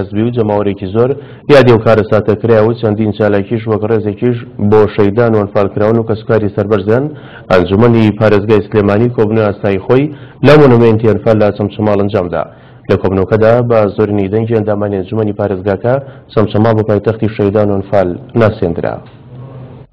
حزبی و جەماوەرێکی زۆر یادی ئەو کارەساتە کرایەوە و چەندین چالاکیش وەک ڕێزێکیش بۆ شەیدان و ئەنفالکراون و کەسوکاری سەربەرزیان ئەنجومەنی پارێزگای سلێمانی کۆبنەوەی ئاسایی خۆی لە مۆنۆمێنتی ئەنفال لە چەمچەماڵ ئەنجامدا لە کۆبنەوکەدا بە زۆرینەی دەنگی ئەندامانی ئەنجومەنی پارێزگاکە چەمچەماڵ بە پایتەختی شەیدان و ئەنفال ناسێندرا.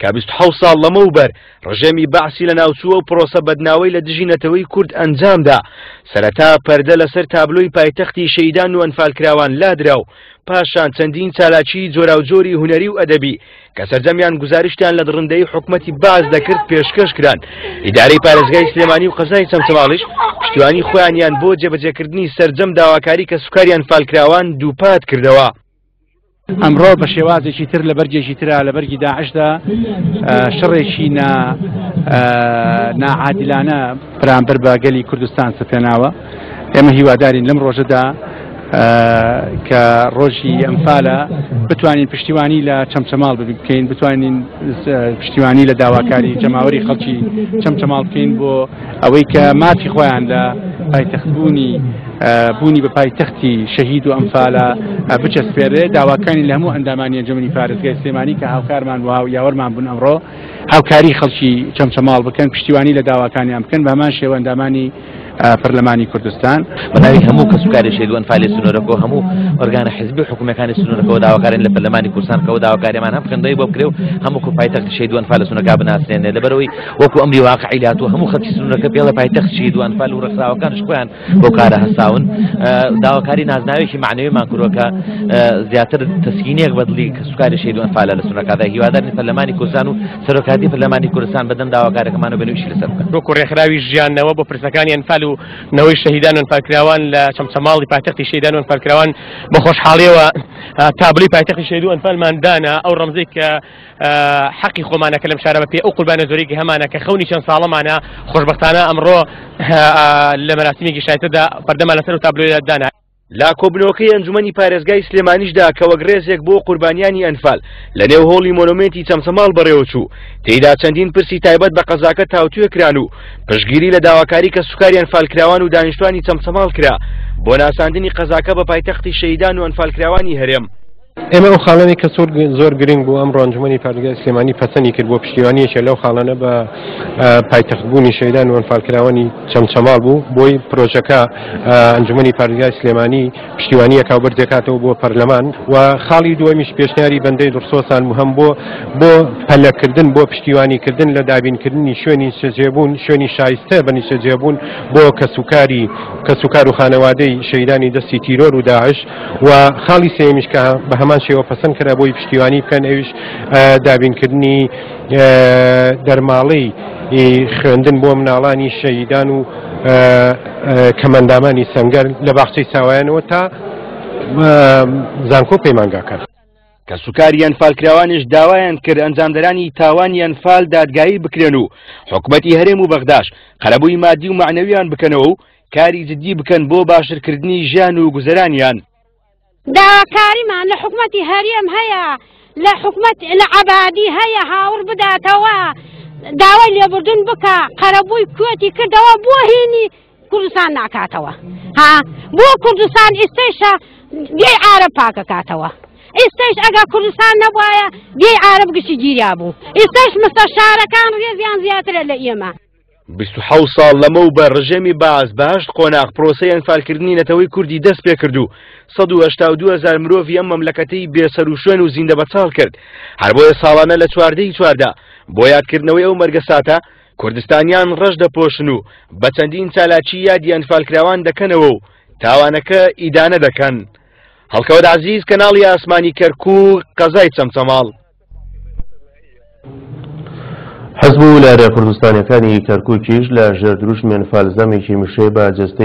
کە بیست و حەوت ساڵ لەمەوبەر ڕژێمی بەعسی لە ناوچوو ئەو پرۆسە بەدناوەی لە دژی نەتەوەی کورد ئەنجامدا سەرەتا پەردە لەسەر تابلۆی پایتەختی شەیدان و ئەنفالکراوان لادرا و پاشان چەندین چالاکی جۆراوجۆری هوەری و ئەدەبی کە سەرجەمیان گزارشتیان لە دڕندەی حکومەتی باز دەکرد پێشکەش کران ئیدارەی پارێزگای سلێمانی و قەزای چەمچەماڵیش پشتیوانی خۆیانیان بۆ جێبەجێکردنی سەرجەم داواکاری کە سوکاریان فالکراوان دووپات کردەوە. ئەمڕۆ بە شێوازێکی تر لە بەرگێکی تررا لە بەرگی داعشدا شڕێکی نا ناعادلانە پرامبەر بە گەلی کوردستان سەپێناوە ئێمە هیوادارین لەم ڕۆژەدا کە ڕۆژی ئەمفالە بتوانین پشتیوانی لە چەمچەماڵ بکەین بتوانین پشتیوانی لە داواکاری جەماوەری خەڵکی چەمچەماڵ بکەین بۆ ئەوەی کە مافی خۆیان لە پایتەختبوونی بوونی بە پایتەختی شەهید و ئەمفالە بچەسپێرێ داواکانی لە هەموو ئەندامانی ئەنجومی پارێزگای سلێمانی کە هاوکارمان وها و یاوەرمان بوون ئەمڕۆ هاوکاری خەڵکی چەمچەماڵ بکەن پشتیوانی لە داواکانیان بکەن بە هەمان شێوە ئەندامانی پەرلەمانی کوردستان بەناوی هەموو کەسوکاری شێدوەن فالی سنوورەکە هەموو ئۆرگانە حزبی حکوومەکانی سنوورەکەەوە داواکارن لە پەرلەمانی کوردستانکەەوە داواکاریمان هەم خوێندەی بۆ بکرێ و هەموو کوپایتەخت شێدوەن فالە سونەکە بناسرێنێ لەبەرەوەی وەکو ئەمری واقعی دات و هەموو خەتی سنوورەکە پێڵە پایتەخت شید و ئەنفال و ڕێکخراوەکانش خۆیان بۆ کارە هەستاون داواکاری نازناوێکی معنەوەمان کورۆکە زیاتر تەسکینێک بەدلی کە سوکاری شید و ئەنفالە لە سنوورەکەدا هیوادارنی پەرلەمانی کوردستان و سەرۆکاتی پەرلەمانی کوردستان بەدەم داواکارەکەمان و بنوشی لەسەر بکەن وەکو ڕێکخراوی ژیانەوە بۆ پرسەکانی ئەنفال و نەوەی شەهیدان و ئەنفالکراوان لە چەمچەماڵی پاتەختی شیدان و ئەنفالکراوان بە خۆشحاڵیەوە تابلی پایتەختی شید و ئەنفالمان دانا ئەو ڕەمزێک کە حەقی خۆمانە کە لەم شارە بە پێ ئەو قوربانە زۆری کە هەمانە کە خەونی چەند ساڵەمانە خۆشببختانە ئەمڕۆ لە مەراسیمێکی شایتەدا پەردەمان لەسەر و تابلۆیە دانا لا کۆبنەوەکەی ئەنجومی پارێزگای سلێمانیشدا کە وەک رێزێک بۆ قوربانیانی ئەنفال لە نێو هۆڵی مۆنومنتی چەمچەماڵ بەڕێوەچوو تێدا چەندین پرسی تایبەت بە قەزاکە تاوتوێکران و پشگیری لە داواکاری کە سوکاری ئەنفالکراوان و دانیشتوانی چەمچەماڵ کرا بۆ ناساندنی قەزاکە بە پایتەختی شەیدان و ئەنفالکراوانی هەرێم ئێمە ئەو خاڵەنێ کە سۆر زۆر گرنگ بوو ئەم ڕۆنجمەنی پارێزگای سلێمانی پەسەنی کرد بۆ پشتیوانیەکە لەو خاڵانە بە پایتەختبوونی شەیدان وەنفالکراوانی چەمچەماڵ بوو بۆی پرۆژەکە ئەنجومی پارێزگای سلێمانی پشتیوانیە کاوبەر دەکاتەوە بۆ پەرلەمان و خاڵی دووەمیش پێشنیاری بەندەی دڕسۆسان مهم بۆ بۆ پەلەکردن بۆ پشتیوانیکردن لە دابینکردنی شوێنی سجێبوون شوێنی شایستە بەنی سجێبوون بۆ کەسوکاری کەسوکار و خانەوادەی شەیدانی دەستی تیرۆر و داعش و خاڵی سێمیش کە بە هەمان شێوە پەسەند کرا بۆی پشتیوانی بکەن ئەوش دابینکردنی دەرماڵەی خوێندن بۆ مناڵانی شەیدان و کەمەندامانی سنگەر لە باخچەی ساوایانەوە تا زانکۆ پەیمانگاکە کە سوکاریان فالکراوانش داوایان کرد ئەنجامدەرانی تاوانیان فال دادگایی بکرێن و حکومەتی هەرێم و بەغداش قەرەبووی مادی و معنەویان بکەنەوە و کاری جدی بکەن بۆ باشترکردنی ژیان و گوزەرانیان. داواکاریمان لە حکومەتی هەرێم هەیە لە حکومەت لە عەبادی هەیە هاوڕ بداتەوە داوای لێبوردن بکە قەرەبووی کوێتی کردەوە بۆ هینی کوردستان ناکاتەوە ها بۆ کوردستان ئیسەیشە دیێ عرە پاکەکاتەوە ئێستش ئەگە کوردستان نەبواە دیێ عرب گشتی گیریا بوو ئێستش مستە شارەکان ڕێزیان زیاترە لە ئێمە بیست و حەوت ساڵ لەمەوبەر ڕژێمی باز بە هەشت قۆناغ پرۆسەی ئەنفالکردنی نەتەوەی کوردی دەست پێ کرد و 1970 هەزار مرۆڤی ئەم مەملەکەتەی بێسەر و شوێن و زیندە بەچاڵ کرد هەر بۆیە ساڵانە لە چواردەی چواردا بۆ یادکردنەوەی ئەو مەرگە ساتە کوردستانیان ڕەش دەپۆشن و بە چەندین چالاکی یادی ئەنفالکراوان دەکەنەوە و تاوانەکە ئیدانە دەکەن هەڵکەوت عزیز کەناڵی ئاسمانی کەرکوو قەزای چەمچەماڵ حزب و لایەنە کوردستانیەکانی کەرکوکیش لە ژێر دروشمی ئەنفال زەمێکی مشێ بە جەستەی